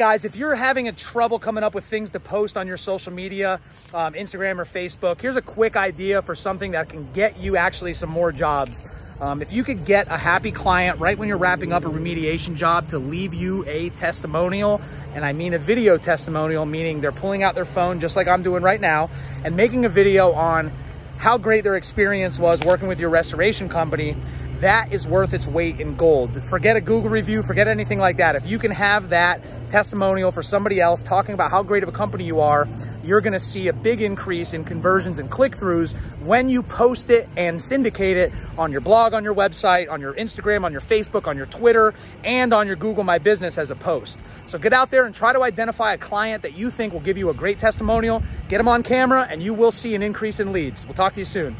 Guys, if you're having a trouble coming up with things to post on your social media, um, Instagram or Facebook, here's a quick idea for something that can get you actually some more jobs. Um, if you could get a happy client right when you're wrapping up a remediation job to leave you a testimonial, and I mean a video testimonial, meaning they're pulling out their phone just like I'm doing right now and making a video on how great their experience was working with your restoration company, that is worth its weight in gold. Forget a Google review, forget anything like that. If you can have that testimonial for somebody else talking about how great of a company you are, you're gonna see a big increase in conversions and click-throughs when you post it and syndicate it on your blog, on your website, on your Instagram, on your Facebook, on your Twitter, and on your Google My Business as a post. So get out there and try to identify a client that you think will give you a great testimonial, get them on camera, and you will see an increase in leads. We'll talk to you soon.